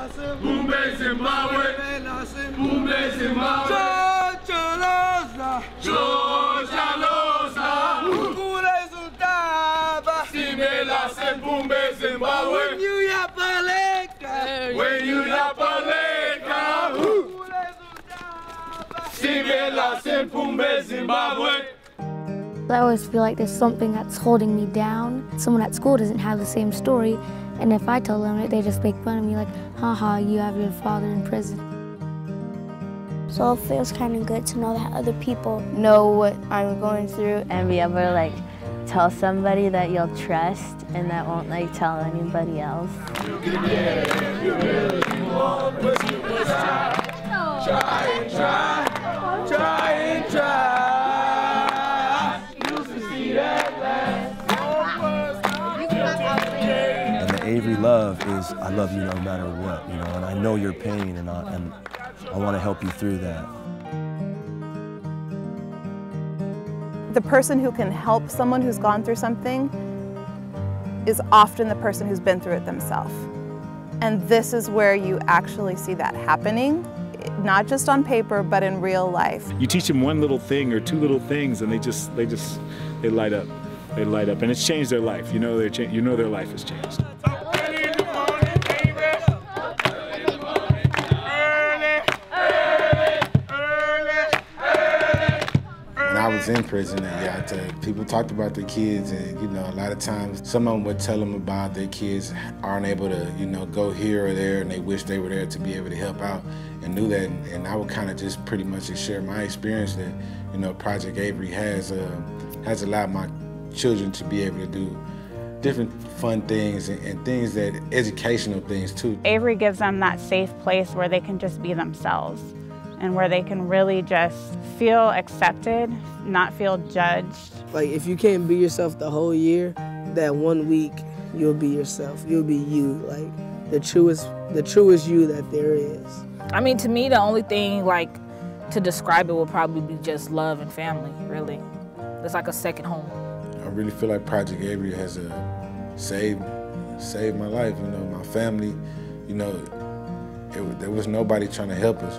Mumbe Zimbabwe, Mumbe Zimbabwe, Chocholosa, Chocholosa, Mukule Zutaba, Simela se Mumbe Zimbabwe, when you ya paleka, when you ya paleka, Mukule Zutaba, Simela Zimbabwe. I always feel like there's something that's holding me down. Someone at school doesn't have the same story, and if I tell them it, they just make fun of me like, haha, you have your father in prison. So it feels kind of good to know that other people know what I'm going through and be able to like tell somebody that you'll trust and that won't like tell anybody else. Try try, Avary love is I love you no matter what, you know, and I know your pain and I, and I want to help you through that. The person who can help someone who's gone through something is often the person who's been through it themselves. And this is where you actually see that happening, not just on paper, but in real life. You teach them one little thing or two little things and they just, they just, they light up. They light up and it's changed their life. You know, they you know their life has changed. Was in prison, and yeah, people talked about their kids, and you know, a lot of times some of them would tell them about their kids aren't able to, you know, go here or there, and they wish they were there to be able to help out, and knew that, and, and I would kind of just pretty much just share my experience that, you know, Project Avary has uh, has allowed my children to be able to do different fun things and, and, things that educational things too. Avary gives them that safe place where they can just be themselves and where they can really just feel accepted, not feel judged. Like if you can't be yourself the whole year, that one week you'll be yourself. You'll be you, like the truest the truest you that there is. I mean to me the only thing like to describe it will probably be just love and family, really. It's like a second home. I really feel like Project Avary has uh, saved saved my life, you know, my family, you know, it, there was nobody trying to help us.